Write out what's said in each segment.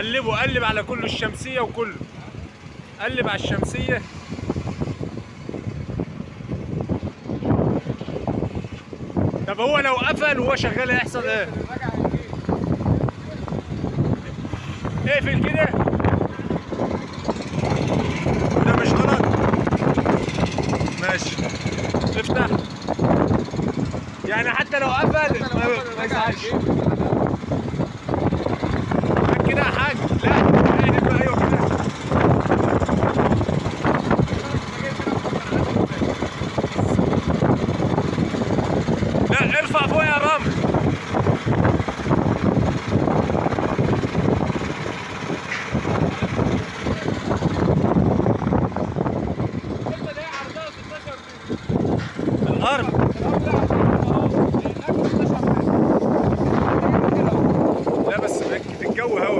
قلبه قلب على كله الشمسية وكله. قلب على الشمسية. طب هو لو قفل وهو شغال هيحصل إيه؟ اقفل كده. ده مش غلط. ماشي. افتح. يعني حتى لو قفل ما يزعلش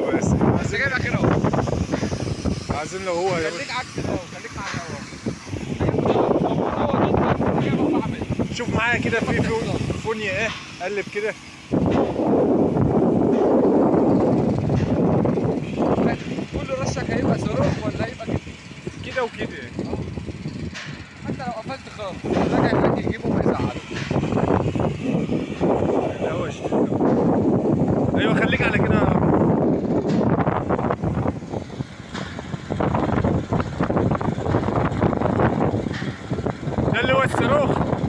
بس بس جايب اخر اهو عايزين لو هو خليك عكس ده خليك مع الهوا شوف معايا كده في فو- فونيا إيه؟ قلب كده. كل رشك هيبقى صاروخ ولا هيبقى كده؟ كده وكده حتى لو قفلت خالص راجع هناك يجيب Oh.